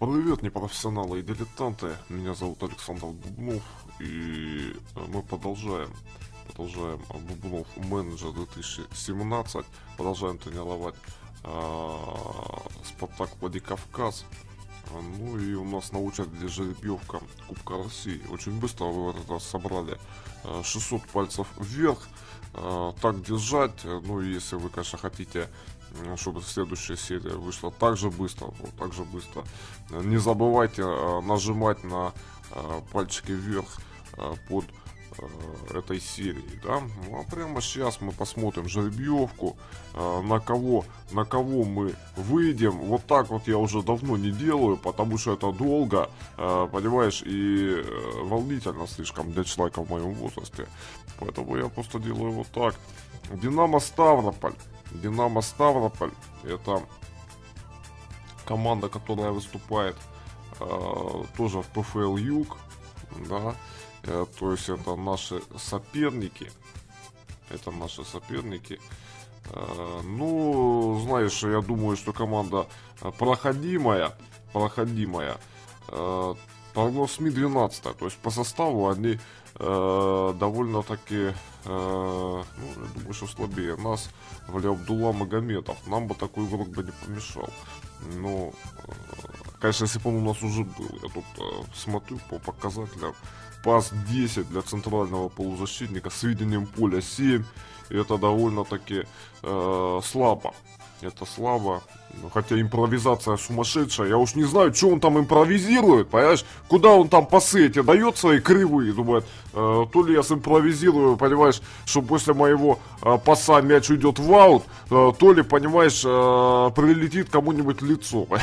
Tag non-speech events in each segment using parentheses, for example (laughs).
Привет, непрофессионалы и дилетанты. Меня зовут Александр Бубнов, и э, мы продолжаем. Продолжаем Бубнов менеджер 2017. Продолжаем тренировать э, Спартак Владикавказ. Ну и у нас на очереди жеребьевка Кубка России. Очень быстро вы в этот раз собрали 600 пальцев вверх. Э, так держать. Ну и если вы, конечно, хотите чтобы следующая серия вышла так же быстро, вот, так же быстро. Не забывайте э, нажимать на э, пальчики вверх э, под э, этой серии, да. Ну, а прямо сейчас мы посмотрим жеребьевку, э, на кого, на кого мы выйдем. Вот так вот я уже давно не делаю, потому что это долго, э, понимаешь, и э, волнительно слишком для человека в моем возрасте. Поэтому я просто делаю вот так. Динамо Ставрополь. Динамо Ставрополь это команда, которая выступает э, тоже в ПФЛ Юг, да, э, то есть это наши соперники, это наши соперники. Э, ну, знаешь, я думаю, что команда проходимая, проходимая. Э, прогноз СМИ 12, то есть по составу они э, довольно-таки, э, ну, я думаю, что слабее нас, Вали Абдулла Магометов. Нам бы такой игрок бы не помешал. Но, э, конечно, если бы он у нас уже был, я тут смотрю по показателям, пас 10 для центрального полузащитника с видением поля 7, и это довольно-таки э, слабо. Это слабо. Хотя импровизация сумасшедшая. Я уж не знаю, что он там импровизирует, понимаешь? Куда он там пасы эти дает свои кривые, думает. Э, то ли я симпровизирую, понимаешь, что после моего э, паса мяч уйдет в аут, э, то ли, понимаешь, э, прилетит кому-нибудь лицо. (laughs)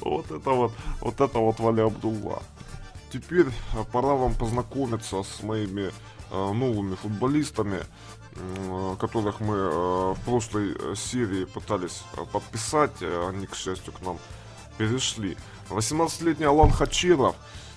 Вот это вот, вот это вот Валя Абдулла. Теперь э, пора вам познакомиться с моими э, новыми футболистами которых мы э, в прошлой э, серии пытались э, подписать, они, к счастью, к нам перешли. 18-летний Алан Хачиров,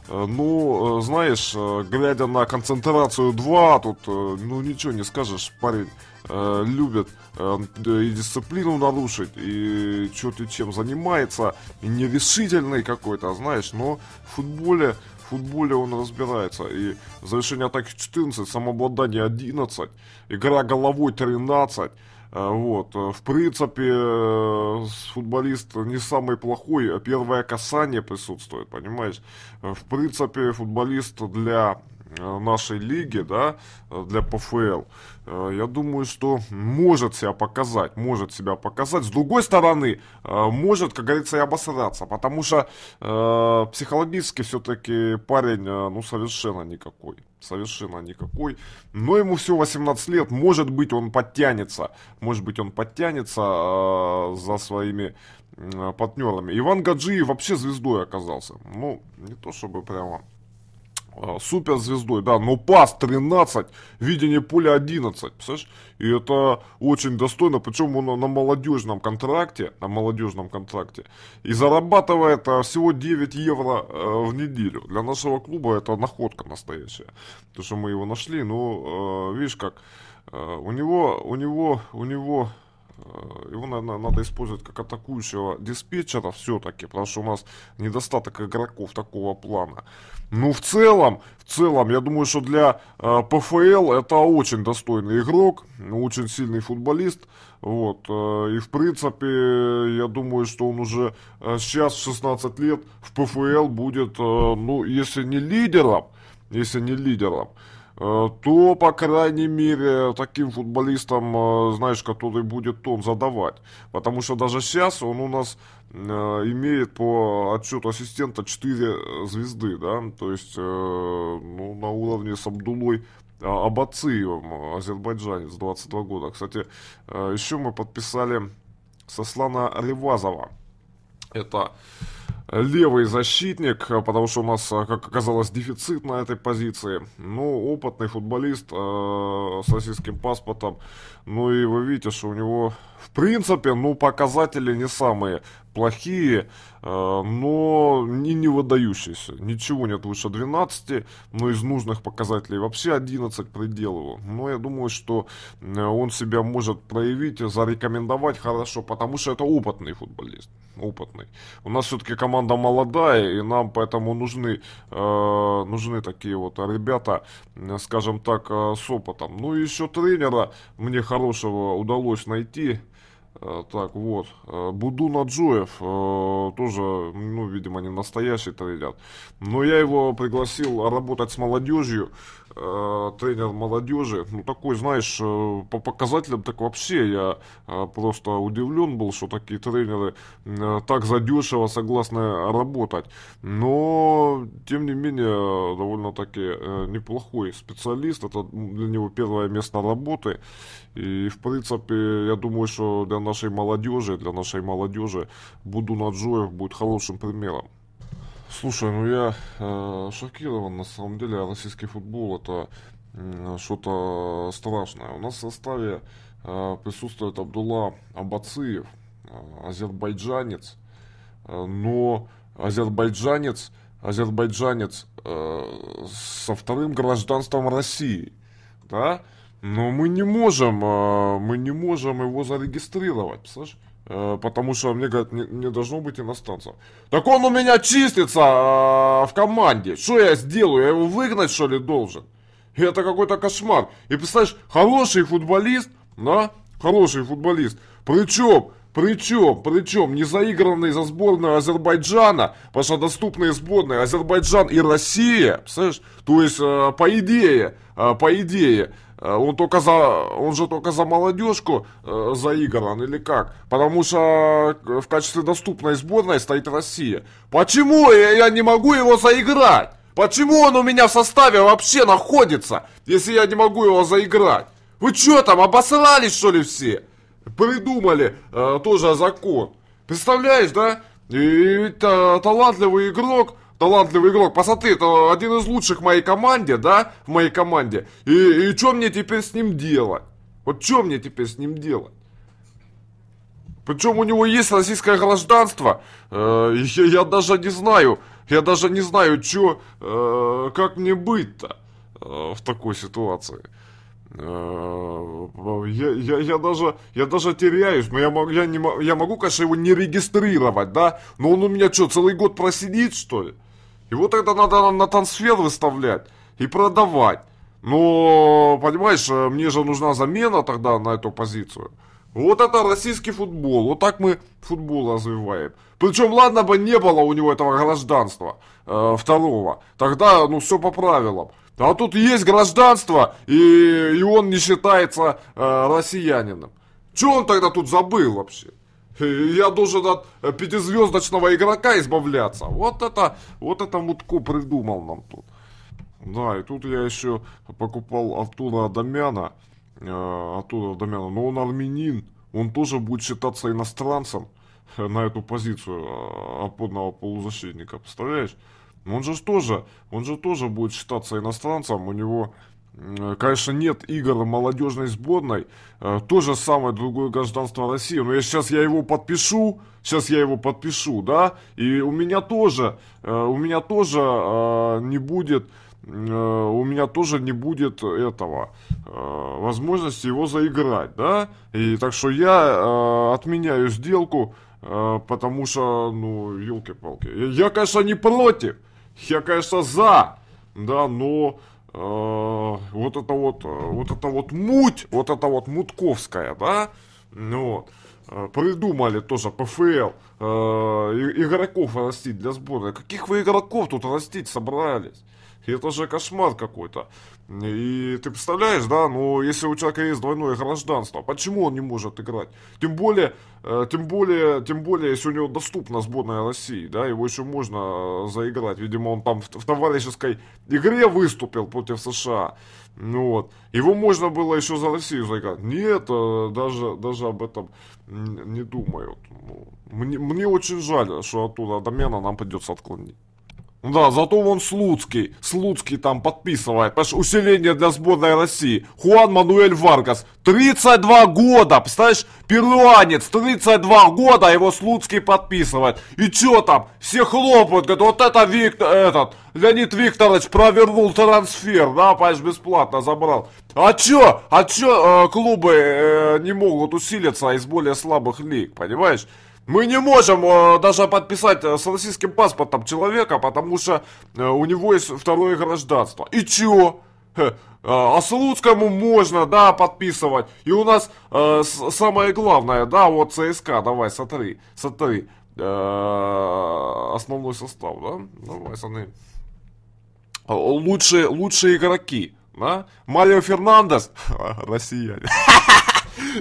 ну, знаешь, глядя на концентрацию 2, тут, ну, ничего не скажешь, парень любит и дисциплину нарушить, и что-то чем занимается, и нерешительный какой-то, знаешь, но в футболе футболе он разбирается. И завершение атаки 14, самообладание 11, игра головой 13. Э, вот, в принципе, э, футболист не самый плохой, а первое касание присутствует, понимаешь? Э, в принципе, футболист для Э, нашей лиги, да, для ПФЛ, э, я думаю, что может себя показать, может себя показать. С другой стороны, э, может, как говорится, и обосраться, потому что э, психологически все-таки парень, ну, совершенно никакой. Совершенно никакой. Но ему всего 18 лет, может быть, он подтянется. Может быть, он подтянется э, за своими э, партнерами. Иван Гаджиев вообще звездой оказался. Ну, не то чтобы прямо суперзвездой, да, но пас 13, видение поля 11, представляешь? И это очень достойно, причем он на молодежном контракте, на молодежном контракте, и зарабатывает а, всего 9 евро а, в неделю. Для нашего клуба это находка настоящая, то что мы его нашли, но а, видишь как, а, у него, у него, у него Э, его, наверное, надо использовать как атакующего диспетчера все-таки, потому что у нас недостаток игроков такого плана. Ну, в целом, в целом, я думаю, что для э, ПФЛ это очень достойный игрок, очень сильный футболист. Вот, э, и в принципе, я думаю, что он уже э, сейчас, в 16 лет, в ПФЛ будет, э, ну, если не лидером, если не лидером, Э, то, по крайней мере, таким футболистам, э, знаешь, который будет тон задавать. Потому что даже сейчас он у нас э, имеет по отчету ассистента 4 звезды, да, то есть ну, на уровне с Абдулой Абациевым, азербайджанец, 22 года. Кстати, еще мы подписали Сослана Ревазова. Это левый защитник, э, потому что у нас, э, как оказалось, дефицит на этой позиции. Ну, опытный футболист э, с российским паспортом. Ну и вы видите, что у него, в принципе, ну, показатели не самые плохие, но и не выдающиеся. Ничего нет выше 12, но из нужных показателей вообще 11 предел его. Но я думаю, что он себя может проявить, зарекомендовать хорошо, потому что это опытный футболист. Опытный. У нас все-таки команда молодая, и нам поэтому нужны, нужны такие вот ребята, скажем так, с опытом. Ну и еще тренера мне хорошего удалось найти. Э, так, вот. Э, Буду Наджоев, э, тоже, ну, видимо, не настоящий тренер. Но я его пригласил работать с молодежью. Тренер молодежи. Ну, такой, знаешь, по показателям так вообще я просто удивлен был, что такие тренеры так задешево согласны работать. Но, тем не менее, довольно-таки неплохой специалист. Это для него первое место работы. И, в принципе, я думаю, что для нашей молодежи, для нашей молодежи Буду Наджоев будет хорошим примером. Слушай, ну я э, шокирован, на самом деле, российский футбол это э, что-то страшное. У нас в составе э, присутствует Абдулла Абациев, э, азербайджанец, э, но азербайджанец, азербайджанец э, со вторым гражданством России, да, но мы не можем, э, мы не можем его зарегистрировать, представляешь? Э, потому что мне говорят, не, не должно быть иностранцев. Так он у меня чистится э, в команде. Что я сделаю? Я его выгнать, что ли, должен? Это какой-то кошмар. И представляешь, хороший футболист, да, хороший футболист. Причем, причем, причем, не заигранный за сборную Азербайджана, потому что доступные сборные Азербайджан и Россия, представляешь? То есть, по идее, по идее, Э, он только за, он же только за молодежку э, заигран или как? Потому что э, в качестве доступной сборной стоит Россия. Почему я, я не могу его заиграть? Почему он у меня в составе вообще находится, если я не могу его заиграть? Вы что там, обосрались что ли все? Придумали э, тоже закон. Представляешь, да? И, и талантливый игрок талантливый игрок. Посмотри, это один из лучших в моей команде, да, в моей команде. И, и что мне теперь с ним делать? Вот что мне теперь с ним делать? Причем у него есть российское гражданство. Э, я, я даже не знаю, я даже не знаю, что, э, как мне быть-то э, в такой ситуации. Э, я, я, я, даже, я даже теряюсь, но я, я, не, я могу, конечно, его не регистрировать, да? Но он у меня что, целый год просидит, что ли? Его тогда надо на, трансфер выставлять и продавать. Но, понимаешь, э, мне же нужна замена тогда на эту позицию. Вот это российский футбол. Вот так мы футбол развиваем. Причем, ладно бы не было у него этого гражданства э, второго. Тогда, ну, все по правилам. А тут есть гражданство, и, и он не считается э, россиянином. Че он тогда тут забыл вообще? Я должен от э, пятизвездочного игрока избавляться. Вот это, вот это Мутко придумал нам тут. Да, и тут я еще покупал Артура Адамяна. Э, Артура Адамяна, но он армянин. Он тоже будет считаться иностранцем на эту позицию э, опорного полузащитника. Представляешь? Он же тоже, он же тоже будет считаться иностранцем. У него Конечно, нет игр молодежной сборной. Э, то же самое другое гражданство России. Но я сейчас я его подпишу. Сейчас я его подпишу, да. И у меня тоже, э, у меня тоже э, не будет, у меня тоже не будет этого возможности его заиграть, да. И так что я отменяю сделку, потому что, ну, елки-палки. Я, конечно, не против. Я, конечно, за, да, но Э, вот это вот, э, вот это вот муть, вот это вот мутковская, да, ну вот, э, придумали тоже ПФЛ, игроков растить для сборной. Каких вы игроков тут растить собрались? Это же кошмар какой-то. И ты представляешь, да, ну, если у человека есть двойное гражданство, почему он не может играть? Тем более, э, тем более, тем более, если у него доступна сборная России, да, его еще можно заиграть. Видимо, он там в, в товарищеской игре выступил против США. Ну вот. Его можно было еще за Россию заиграть. Нет, э, даже, даже об этом не думают. Ну, мне, мне очень жаль, что оттуда Адамяна нам придется отклонить. Да, зато вон Слуцкий, Слуцкий там подписывает, понимаешь, усиление для сборной России. Хуан Мануэль Варгас, 32 года, представляешь, перуанец, 32 года, его Слуцкий подписывает. И чё там, все хлопают, говорят, вот это Виктор, этот, Леонид Викторович провернул трансфер, да, понимаешь, бесплатно забрал. А чё, а чё э, клубы э, не могут усилиться из более слабых лиг, понимаешь? Мы не можем э, даже подписать э, с российским паспортом человека, потому что э, у него есть второе гражданство. И чё? Хе, а Слуцкому можно, да, подписывать. И у нас э, самое главное, да, вот ЦСКА, давай, смотри, смотри. Э, основной состав, да? Давай, смотри. Лучшие, лучшие игроки, да? Марио Фернандес, (laughs) россияне. (laughs)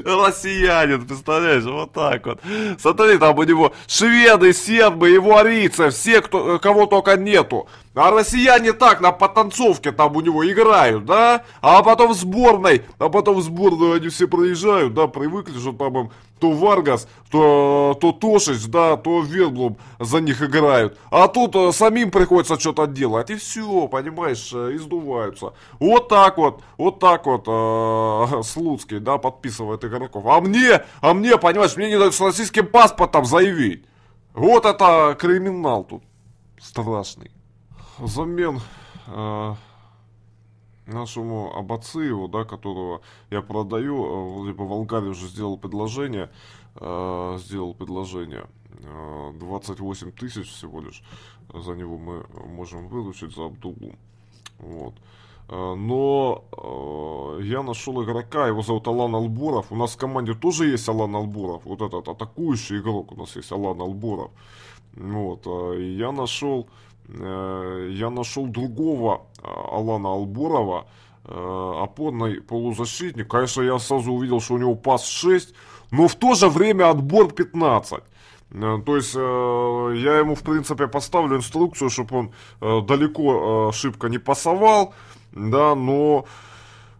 Россиянин, представляешь, вот так вот. Смотри, там у него шведы, сербы, его арийцы, все, кто, кого только нету. А россияне так, на потанцовке там у него играют, да? А потом в сборной, а потом в сборную они все проезжают, да, привыкли, что там им то Варгас, то, то Тошич, да, то Верблум за них играют. А тут э, самим приходится что-то делать, и все, понимаешь, э, издуваются. Вот так вот, вот так вот э, (laughs) Слуцкий, да, подписывает игроков. А мне, а мне, понимаешь, мне не дают с российским паспортом заявить. Вот это криминал тут страшный. Замен э, нашему Абациеву, да, которого я продаю, вроде бы Волгарь уже сделал предложение, э, сделал предложение, э, 28 тысяч всего лишь за него мы можем выручить за Абдулу, вот. Э, но э, я нашел игрока, его зовут Алан Албуров. У нас в команде тоже есть Алан Албуров. Вот этот атакующий игрок у нас есть Алан Албуров. Вот, э, я нашел Э, я нашел другого э, Алана Албурова, э, опорный полузащитник. Конечно, я сразу увидел, что у него пас 6, но в то же время отбор 15. То есть я ему, в принципе, поставлю инструкцию, чтобы он далеко ошибка не пасовал, да, но Э,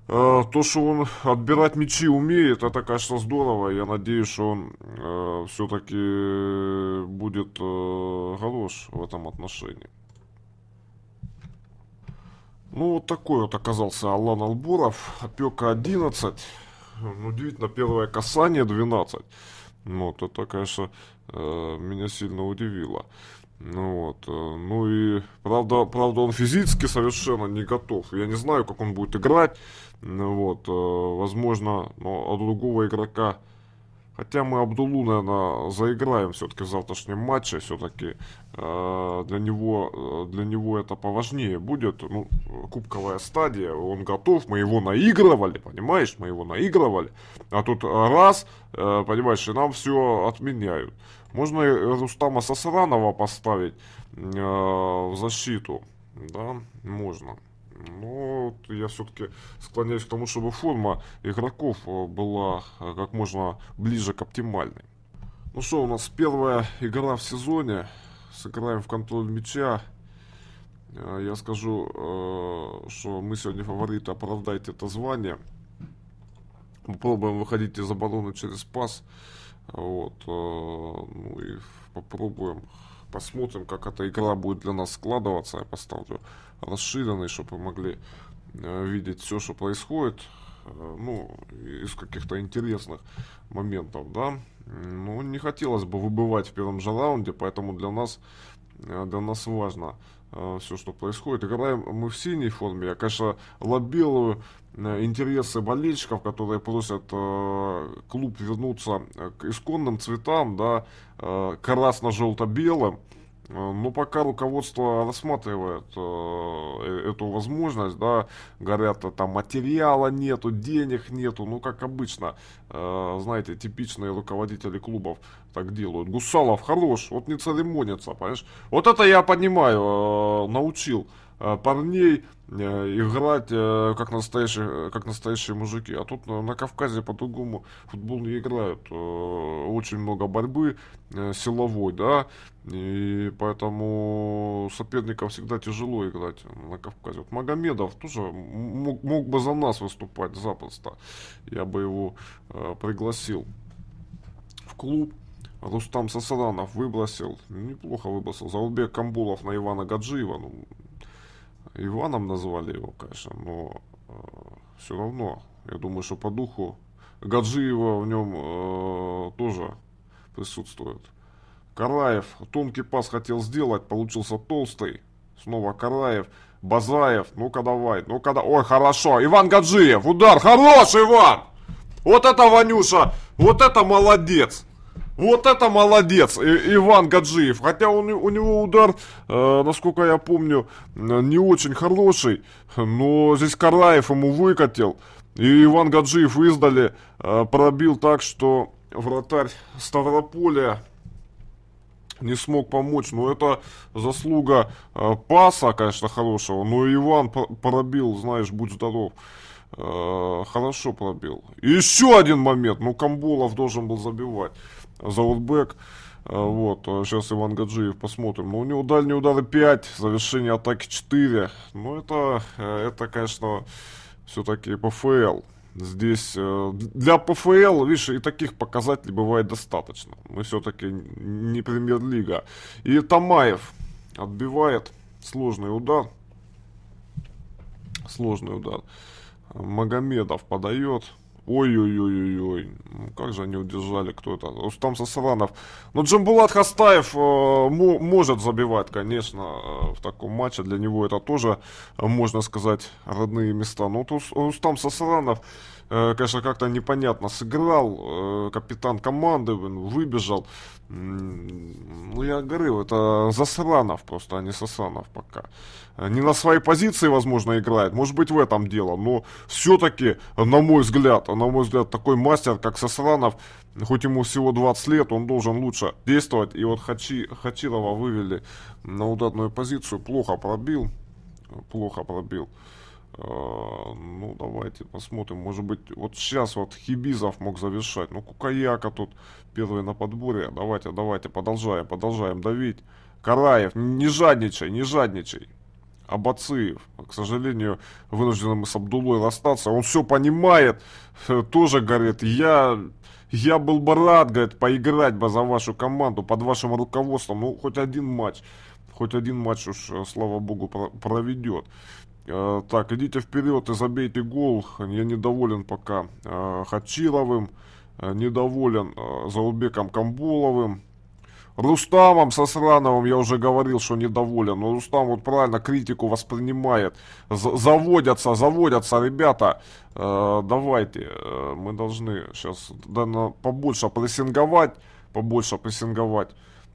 то, что он отбирать мячи умеет, это, конечно, здорово. Я надеюсь, что он э, все-таки будет э, хорош в этом отношении. Ну, вот такой вот оказался Алан Албуров. Опека 11. Удивительно, первое касание 12. Вот, это, конечно, э, меня сильно удивило. Ну вот, э, ну и правда, правда он физически совершенно не готов. Я не знаю, как он будет играть. Ну вот, э, возможно, но от другого игрока. Хотя мы Абдулу, наверное, заиграем все-таки в завтрашнем матче. Все-таки э, для него для него это поважнее будет. Ну, кубковая стадия, он готов, мы его наигрывали, понимаешь, мы его наигрывали. А тут раз, понимаешь, и нам все отменяют. Можно Рустама Сасранова поставить э, в защиту. Да, можно. Но я все-таки склоняюсь к тому, чтобы форма игроков э, была э, как можно ближе к оптимальной. Ну что, у нас первая игра в сезоне. Сыграем в контроль мяча. Э, я скажу, что мы сегодня фавориты, оправдайте это звание. Попробуем выходить из обороны через пас. Вот, ну и попробуем, посмотрим, как эта игра будет для нас складываться. Я поставлю расширенный, чтобы вы могли э, видеть все, что происходит. Э, ну, из каких-то интересных моментов, да. Ну, не хотелось бы выбывать в первом же раунде, поэтому для нас, для нас важно все, что происходит. Играем мы в синей форме. Я, конечно, лоббирую Э, интересы болельщиков, которые просят э, клуб вернуться э, к исконным цветам, да, э, красно-желто-белым. Э, но пока руководство рассматривает э, эту возможность, да, говорят, там материала нету, денег нету, ну как обычно, э, знаете, типичные руководители клубов так делают. Гусалов хорош, вот не церемонится, понимаешь? Вот это я понимаю, э, научил Э, парней э, играть э, как настоящие, как настоящие мужики. А тут на Кавказе по-другому футбол не играют. Очень много борьбы силовой, да, и поэтому соперникам всегда тяжело играть на Кавказе. Вот Магомедов тоже мог, мог бы за нас выступать запросто. Я бы его пригласил в клуб. Рустам Сасаранов выбросил, неплохо выбросил. Заурбек Камбулов на Ивана Гаджиева. Ну, Иваном назвали его, конечно, но э, все равно, я думаю, что по духу Гаджиева в нем э, тоже присутствует. Караев тонкий пас хотел сделать, получился толстый. Снова Караев. Базаев, ну-ка давай, ну-ка да. Ой, хорошо. Иван Гаджиев, удар, хорош, Иван! Вот это Ванюша, вот это молодец. Вот это молодец, И, Иван Гаджиев. Хотя он, у него удар, э, насколько я помню, не очень хороший. Но здесь Караев ему выкатил. И Иван Гаджиев издали э, пробил так, что вратарь Ставрополя не смог помочь. Но это заслуга э, паса, конечно, хорошего. Но Иван пробил, знаешь, будь здоров. Э, хорошо пробил. Еще один момент. Ну, Камбулов должен был забивать. Заутбек. Э, вот, сейчас Иван Гаджиев посмотрим. Ну, у него дальние удары 5, завершение атаки 4. Ну, это, э, это конечно, все-таки ПФЛ. Здесь э, для ПФЛ, видишь, и таких показателей бывает достаточно. Мы все-таки не премьер-лига. И Тамаев отбивает сложный удар. Сложный удар. Магомедов подает. Ой-ой-ой-ой-ой. Ну, как же они удержали, кто это? Рустам Сасранов. Ну, Джамбулат Хастаев э, может забивать, конечно, э, в таком матче. Для него это тоже, э, можно сказать, родные места. Но вот Сасранов, э, конечно, как-то непонятно сыграл. Э, капитан команды выбежал. Ну, я говорю, это Засранов просто, а не Сасранов пока. Не на своей позиции, возможно, играет. Может быть, в этом дело. Но все-таки, на мой взгляд, на мой взгляд, такой мастер, как Сасранов, хоть ему всего 20 лет, он должен лучше действовать. И вот Хачи, Хачирова вывели на ударную позицию. Плохо пробил. Плохо пробил. Uh, ну, давайте посмотрим. Может быть, вот сейчас вот Хибизов мог завершать. Ну, Кукаяка тут первый на подборе. Давайте, давайте, продолжаем, продолжаем давить. Караев, не жадничай, не жадничай. Абациев, к сожалению, вынуждены мы с Абдулой расстаться. Он все понимает, э, тоже говорит, я, я был бы рад, говорит, поиграть бы за вашу команду, под вашим руководством. Ну, хоть один матч, хоть один матч уж, э, слава богу, проведет. Э, так, идите вперед и забейте гол. Я недоволен пока э, Хачировым, э, недоволен Заурбеком Камбуловым. Рустамом Сосрановым я уже говорил, что недоволен. Но Рустам вот правильно критику воспринимает. З заводятся, заводятся, ребята. Э, давайте, э, мы должны сейчас да, побольше прессинговать, побольше прессинговать.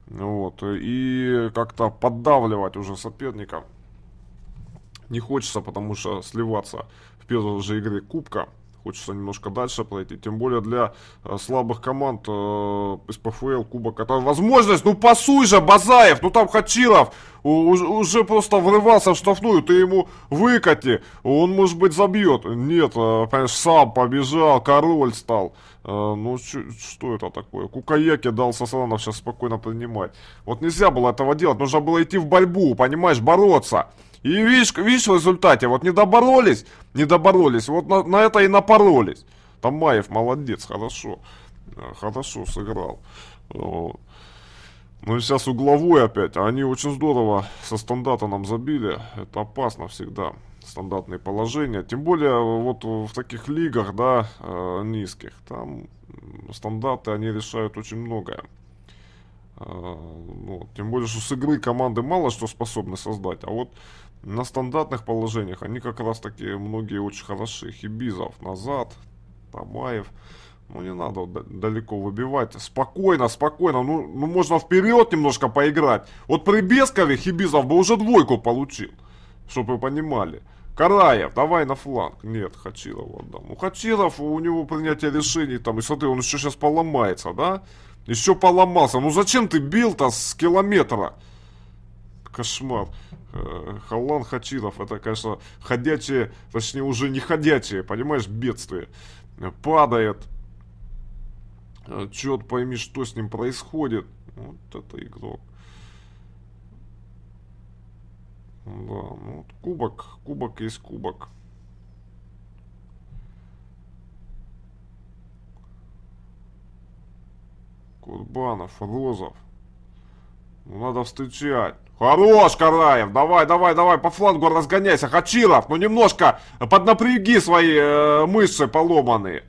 Вот, и как-то поддавливать уже соперника не хочется, потому что сливаться в первой же игре Кубка. Хочется немножко дальше пройти. Тем более для э, слабых команд э, из ПФЛ, Кубок. Это возможность, ну пасуй же, Базаев, ну там Хачиров уже, уже просто врывался в штрафную, ты ему выкати, он может быть забьет. Нет, э, понимаешь, сам побежал, король стал. Э, ну что это такое? Кукаяки дал Сасанов сейчас спокойно принимать. Вот нельзя было этого делать, нужно было идти в борьбу, понимаешь, бороться. И видишь, видишь в результате, вот не доборолись, не доборолись, вот на, на это и напоролись. Там Маев молодец, хорошо, э, хорошо сыграл. Ну и сейчас угловой опять, они очень здорово со стандарта нам забили, это опасно всегда, стандартные положения. Тем более вот в таких лигах, да, э, низких, там стандарты, они решают очень многое. Э, ну, тем более, что с игры команды мало что способны создать, а вот на стандартных положениях они как раз таки многие очень хороши. Хибизов назад, Тамаев. Ну, не надо далеко выбивать. Спокойно, спокойно. Ну, ну, можно вперед немножко поиграть. Вот при Бескове Хибизов бы уже двойку получил. Чтобы вы понимали. Караев, давай на фланг. Нет, Хачиров отдал. Ну, Хачиров, у него принятие решений там. И смотри, он еще сейчас поломается, да? Еще поломался. Ну, зачем ты бил-то с километра? Кошмар. Э, Халлан Хачиров, это, конечно, ходячие, точнее, уже не ходячие, понимаешь, бедствие. Падает. Э, Черт пойми, что с ним происходит. Вот это игрок. Да, ну вот кубок, кубок есть кубок. Курбанов, Розов. Ну, надо встречать. Хорош, Караев, давай, давай, давай, по флангу разгоняйся. Хачиров, ну немножко поднапряги свои э, мышцы поломанные.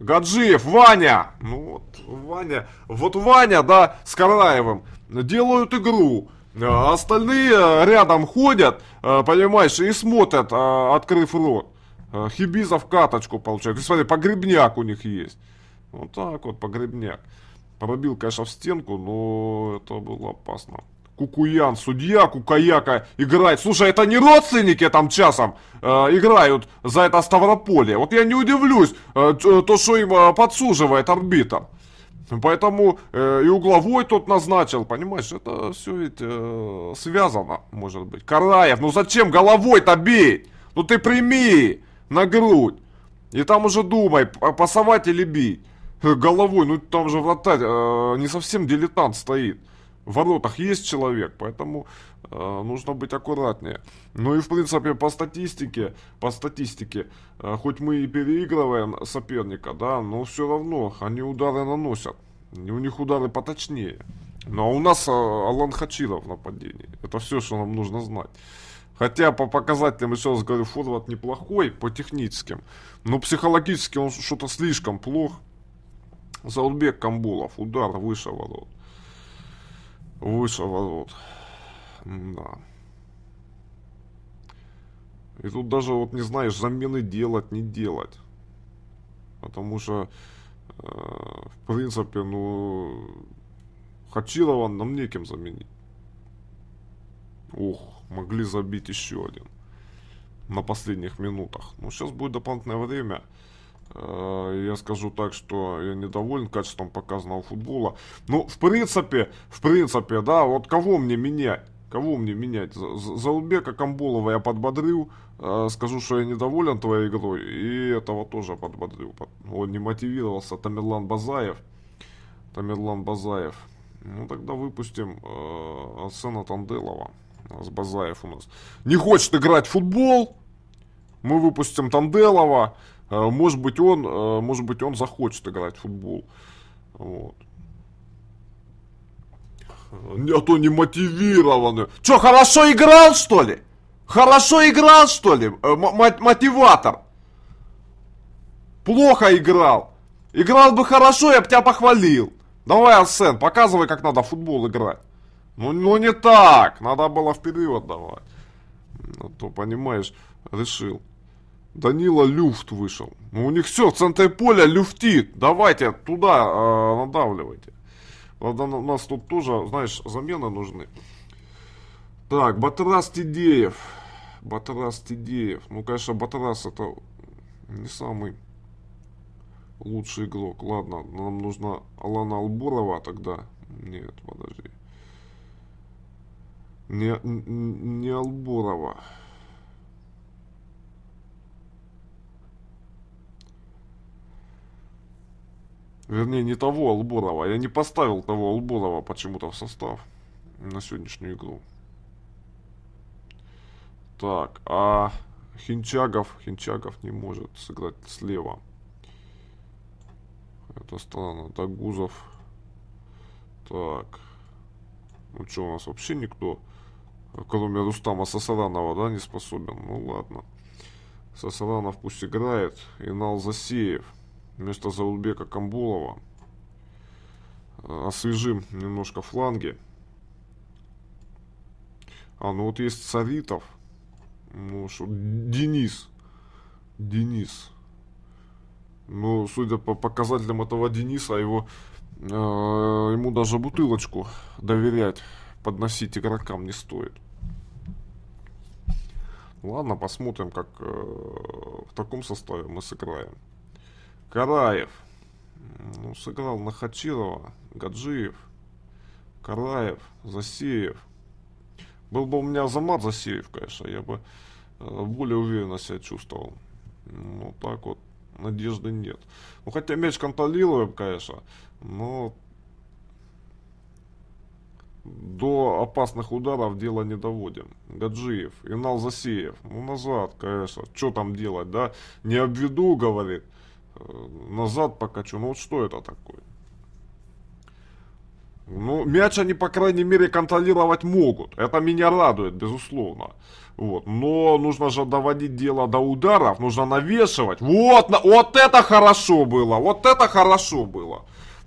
Гаджиев, Ваня! Ну вот, Ваня, вот Ваня, да, с Караевым делают игру. А остальные рядом ходят, э, понимаешь, и смотрят, э, открыв рот. Э, Хибизов каточку получает. Ты смотри, погребняк у них есть. Вот так вот, погребняк. Пробил, конечно, в стенку, но это было опасно. Кукуян, судья, Кукаяка играет. Слушай, это не родственники там часом э, играют за это Ставрополье. Вот я не удивлюсь, э, то, что им подсуживает арбитр. Поэтому э, и угловой тот назначил, понимаешь, это все ведь э, связано, может быть. Караев, ну зачем головой-то бить? Ну ты прими на грудь. И там уже думай, пасовать или бить. Головой, ну там же вратарь э, не совсем дилетант стоит в воротах есть человек, поэтому э, нужно быть аккуратнее. Ну и в принципе по статистике, по статистике, э, хоть мы и переигрываем соперника, да, но все равно они удары наносят. У них удары поточнее. Ну а у нас э, Алан Хачиров в нападении. Это все, что нам нужно знать. Хотя по показателям, еще раз говорю, форвард неплохой по техническим. Но психологически он что-то слишком плох. Заутбек Камбулов, удар выше ворот выше ворот. Да. И тут даже вот не знаешь, замены делать, не делать. Потому что, э, в принципе, ну, Хачирова нам неким заменить. Ух, могли забить еще один на последних минутах. Ну, сейчас будет дополнительное время. Э, я скажу так, что я недоволен качеством показанного футбола. Ну, в принципе, в принципе, да, вот кого мне менять? Кого мне менять? Заулбека Камбулова я подбодрю, э, скажу, что я недоволен твоей игрой, и этого тоже подбодрю. Он не мотивировался, Тамерлан Базаев. Тамерлан Базаев. Ну, тогда выпустим э, Арсена Танделова. С Базаев у нас. Не хочет играть в футбол, мы выпустим Танделова. Э, может быть, он, э, может быть, он захочет играть в футбол. Вот. А то не мотивированный. Че, хорошо играл, что ли? Хорошо играл, что ли? Э, м- мотиватор. Плохо играл. Играл бы хорошо, я бы тебя похвалил. Давай, Арсен, показывай, как надо в футбол играть. Ну, ну не так. Надо было вперед давать. Ну, то, понимаешь, решил. Данила Люфт вышел. Ну, у них все, в поля люфтит. Давайте туда э, надавливайте. Правда, у нас тут тоже, знаешь, замены нужны. Так, Батрас Тидеев. Батрас Тидеев. Ну, конечно, Батрас это не самый лучший игрок. Ладно, нам нужна Алана Албурова тогда. Нет, подожди. Не, не Албурова. Вернее, не того Албурова. Я не поставил того Албурова почему-то в состав на сегодняшнюю игру. Так, а Хинчагов, Хинчагов не может сыграть слева. Это странно. Дагузов. Так. Ну что, у нас вообще никто, кроме Рустама Сасаранова, да, не способен? Ну ладно. Сасаранов пусть играет. Инал Засеев вместо Заулбека Камбулова. Освежим немножко фланги. А, ну вот есть Саритов. Ну, что, Денис. Денис. Ну, судя по показателям этого Дениса, его, э, ему даже бутылочку доверять, подносить игрокам не стоит. Ладно, посмотрим, как э, в таком составе мы сыграем. Караев. Ну, сыграл на Хачирова, Гаджиев, Караев, Засеев. Был бы у меня Замат Засеев, конечно, я бы э, более уверенно себя чувствовал. Ну, так вот, надежды нет. Ну, хотя мяч контролируем, конечно, но до опасных ударов дело не доводим. Гаджиев, Инал Засеев, ну назад, конечно, что там делать, да? Не обведу, говорит. Э, назад покачу. Ну вот что это такое? Ну, мяч они, по крайней мере, контролировать могут. Это меня радует, безусловно. Вот. Но нужно же доводить дело до ударов, нужно навешивать. Вот, вот это хорошо было, вот это хорошо было.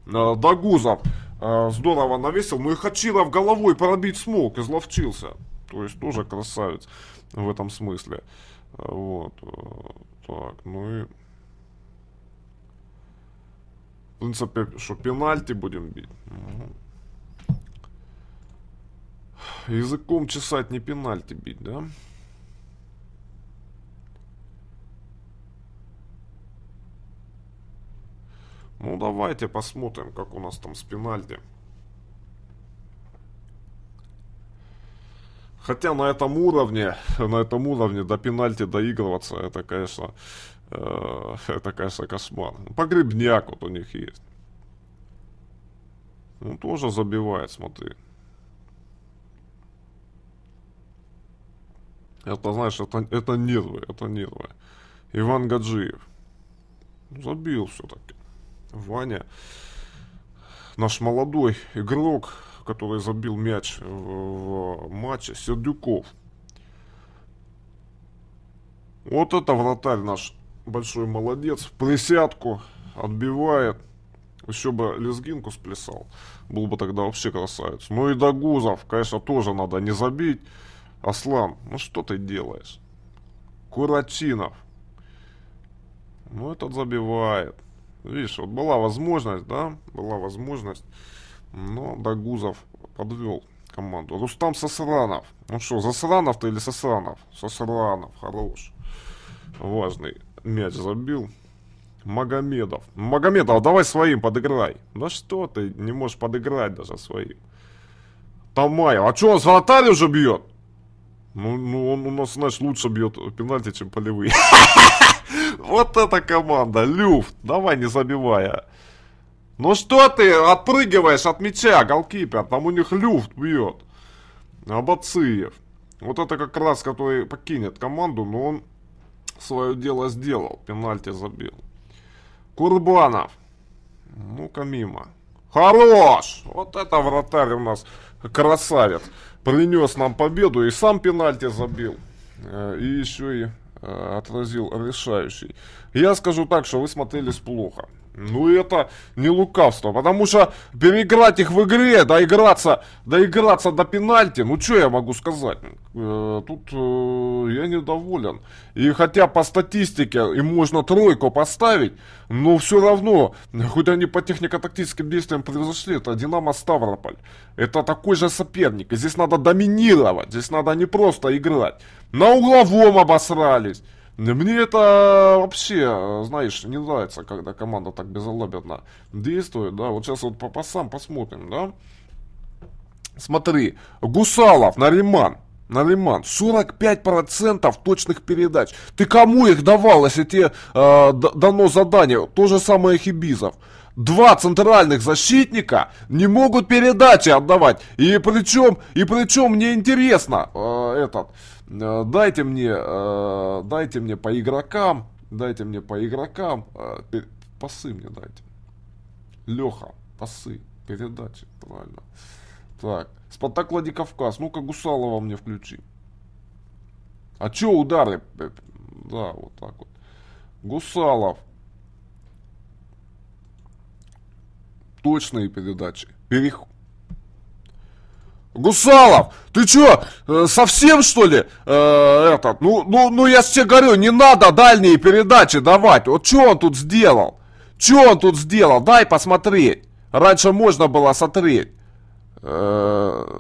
Э, Дагузов э, здорово навесил, ну и Хачиров головой пробить смог, изловчился. То есть тоже красавец в этом смысле. Вот. Так, ну и... В принципе, что пенальти будем бить. Языком чесать не пенальти бить, да? Ну, давайте посмотрим, как у нас там с пенальти. Хотя на этом уровне, на этом уровне до пенальти доигрываться, это, конечно, э, конечно, кошмар. Погребняк вот у них есть. Ну, тоже забивает, смотри. Это, знаешь, это, это нервы, это нервы. Иван Гаджиев. Забил все-таки. Ваня. Наш молодой игрок, который забил мяч в, в матче, Сердюков. Вот это вратарь наш большой молодец. В отбивает. Еще бы лезгинку сплясал. Был бы тогда вообще красавец. Ну и Дагузов, конечно, тоже надо не забить. Аслан, ну что ты делаешь? Курачинов. Ну, этот забивает. Видишь, вот была возможность, да, была возможность, но Дагузов подвел команду. Рустам Сосранов. Ну что, Засранов-то или Сосранов? Сосранов, хорош. Важный мяч забил. Магомедов. Магомедов, давай своим подыграй. Да что ты, не можешь подыграть даже своим. Тамаев. А что, он с вратарь уже бьет? Ну, ну, он у нас, знаешь, лучше бьет пенальти, чем полевые. (laughs) Вот эта команда, люфт, давай не забивая. Ну что ты отпрыгиваешь от мяча, голкипер, там у них люфт бьет. Абациев. Вот это как раз, который покинет команду, но он свое дело сделал, пенальти забил. Курбанов. Ну-ка мимо. Хорош! Вот это вратарь у нас красавец принес нам победу и сам пенальти забил. Э, и еще и э, отразил решающий. Я скажу так, что вы смотрелись плохо. Ну это не лукавство, потому что переиграть их в игре, доиграться, доиграться до пенальти, ну что я могу сказать? Э, тут э, я недоволен. И хотя по статистике им можно тройку поставить, но все равно, хоть они по технико-тактическим действиям превзошли, это Динамо Ставрополь. Это такой же соперник, и здесь надо доминировать, здесь надо не просто играть. На угловом обосрались. Мне это вообще, знаешь, не нравится, когда команда так безалаберно действует, да. Вот сейчас вот по пасам посмотрим, да. Смотри, Гусалов, Нариман, Нариман, 45% точных передач. Ты кому их давал, если тебе э, дано задание? То же самое Хибизов. Два центральных защитника не могут передачи отдавать. И причем, и причем мне интересно, э, этот, дайте мне, э, дайте мне по игрокам, дайте мне по игрокам, э, пасы мне дайте. Леха, пасы, передачи, правильно. Так, Спартак Владикавказ, ну-ка Гусалова мне включи. А чё удары? Да, вот так вот. Гусалов. Точные передачи. Переход Гусалов, ты чё, э, совсем что ли, э, этот, ну, ну, ну я тебе говорю, не надо дальние передачи давать, вот что он тут сделал, что он тут сделал, дай посмотреть, раньше можно было смотреть, э,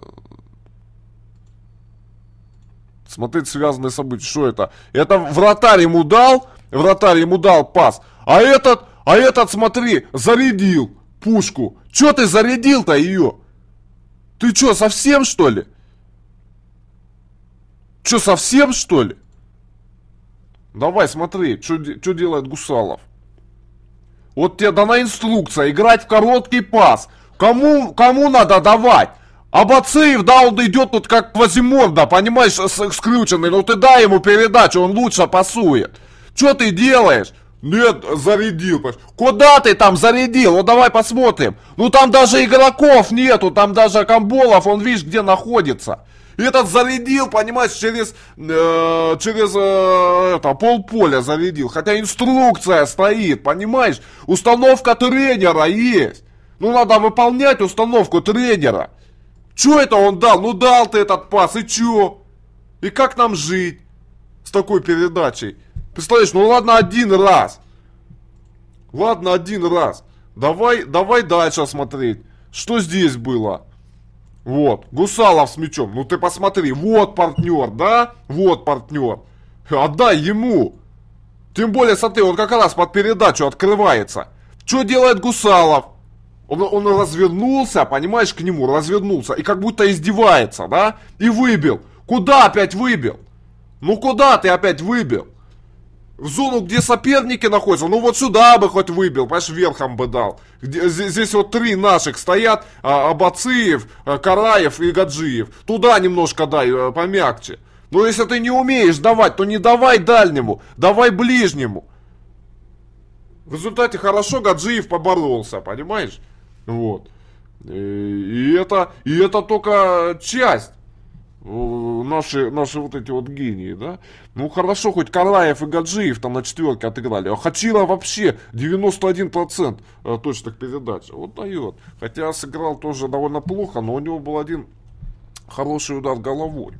смотреть связанные события, что это, это вратарь ему дал, вратарь ему дал пас, а этот, а этот, смотри, зарядил пушку, что ты зарядил-то ее? Ты что, совсем что ли? Что, совсем что ли? Давай, смотри, что делает Гусалов. Вот тебе дана инструкция, играть в короткий пас. Кому, кому надо давать? А Бацеев, да, он идет тут как Квазимонда, понимаешь, скрюченный. Ну ты дай ему передачу, он лучше пасует. Что ты делаешь? Нет, зарядил. Куда ты там зарядил? Ну давай посмотрим. Ну там даже игроков нету, там даже Камболов, он видишь, где находится. Этот зарядил, понимаешь, через, э, через э, это, полполя зарядил. Хотя инструкция стоит, понимаешь? Установка тренера есть. Ну надо выполнять установку тренера. Че это он дал? Ну дал ты этот пас, и чё? И как нам жить с такой передачей? Представляешь, ну ладно один раз. Ладно один раз. Давай, давай дальше смотреть. Что здесь было? Вот, Гусалов с мячом. Ну ты посмотри, вот партнер, да? Вот партнер. Отдай ему. Тем более, смотри, он как раз под передачу открывается. Что делает Гусалов? Он, он развернулся, понимаешь, к нему, развернулся. И как будто издевается, да? И выбил. Куда опять выбил? Ну куда ты опять выбил? В зону, где соперники находятся, ну вот сюда бы хоть выбил, понимаешь, верхом бы дал. Где, здесь, здесь вот три наших стоят, а, Абациев, а, Караев и Гаджиев. Туда немножко дай, а, помягче. Но если ты не умеешь давать, то не давай дальнему, давай ближнему. В результате хорошо Гаджиев поборолся, понимаешь? Вот. И, это, и это только часть наши, наши вот эти вот гении, да. Ну хорошо, хоть Караев и Гаджиев там на четверке отыграли, а Хачира вообще 91% э, точных передач. Вот дает. Хотя сыграл тоже довольно плохо, но у него был один хороший удар головой.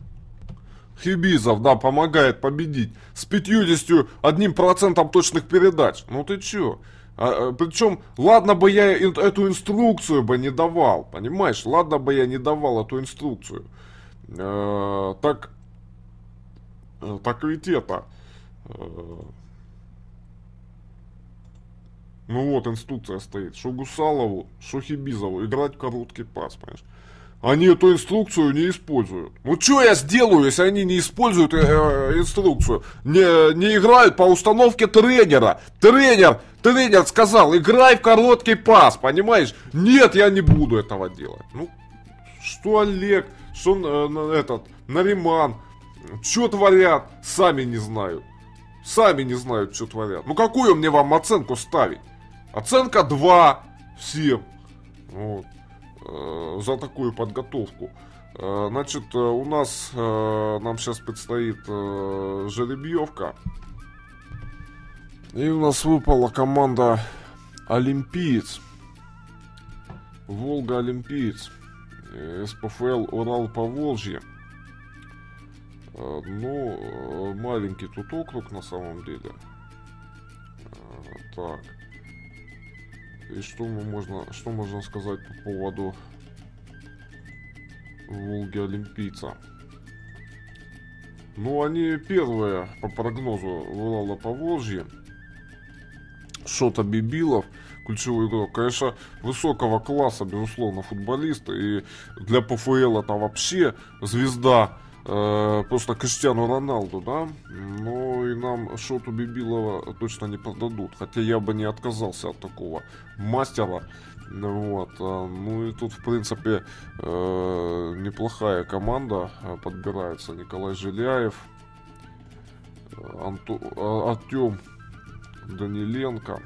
Хибизов, да, помогает победить с 51% точных передач. Ну ты чё? А, а, причем, ладно бы я эту инструкцию бы не давал, понимаешь? Ладно бы я не давал эту инструкцию. Так, э, так ведь это... Э, ну вот, инструкция стоит. Что Гусалову, что Хибизову играть короткий пас, понимаешь? Они эту инструкцию не используют. Ну что я сделаю, если они не используют э, э, инструкцию? Не, не играют по установке тренера. Тренер, тренер сказал, играй в короткий пас, понимаешь? Нет, я не буду этого делать. Ну, что Олег, что э, этот, Нариман, что творят, сами не знают. Сами не знают, что творят. Ну какую мне вам оценку ставить? Оценка 2 всем. Вот. Э, за такую подготовку. Э, значит, э, у нас, э, нам сейчас предстоит э, жеребьевка. И у нас выпала команда Олимпиец. Волга Олимпиец. СПФЛ Урал по Волжье. Э, ну, э, маленький тут округ на самом деле. Э, так. И что мы можно, что можно сказать по поводу Волги Олимпийца? Ну, они первые по прогнозу Урала по Волжье. Шота Бибилов – ключевой игрок. Конечно, высокого класса, безусловно, футболист. И для ПФЛ это вообще звезда. Э, просто Криштиану Роналду, да. Но и нам Шоту Бибилова точно не продадут. Хотя я бы не отказался от такого мастера. Вот. А, ну и тут, в принципе, э, неплохая команда подбирается. Николай Жиляев, Анту... А, Артем Даниленко.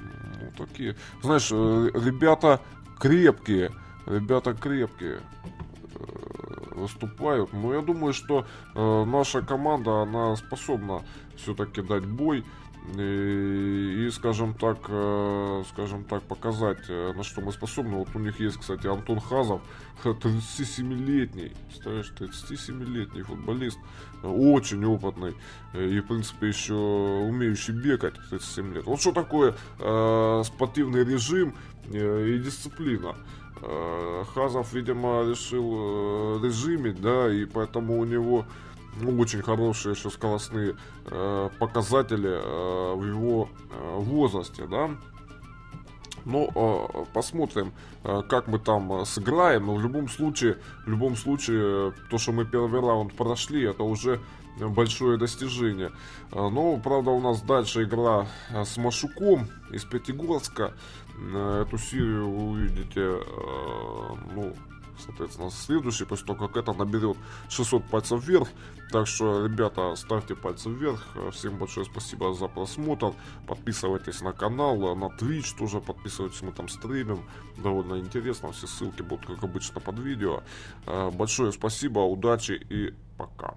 Ну, такие. Знаешь, э, ребята крепкие. Ребята крепкие э, выступают. Но я думаю, что э, наша команда, она способна все-таки дать бой и, и скажем так, э, скажем так, показать, э, на что мы способны. Вот у них есть, кстати, Антон Хазов, (laughs) 37-летний, представляешь, 37-летний футболист, очень опытный и, в принципе, еще умеющий бегать 37 лет. Вот что такое э, спортивный режим э, и дисциплина. Э, Хазов, видимо, решил э, режимить, да, и поэтому у него ну, очень хорошие еще скоростные э, показатели э, в его э, возрасте, да. Но ну, э, посмотрим, э, как мы там э, сыграем. Но в любом случае, в любом случае, то, что мы первый раунд прошли, это уже большое достижение. Э, но, правда, у нас дальше игра э, с Машуком из Пятигорска. Эту серию вы увидите, ну, соответственно, следующий, после того, как это наберет 600 пальцев вверх. Так что, ребята, ставьте пальцы вверх. Всем большое спасибо за просмотр. Подписывайтесь на канал, на Twitch тоже подписывайтесь, мы там стримим. Довольно интересно, все ссылки будут, как обычно, под видео. Большое спасибо, удачи и пока.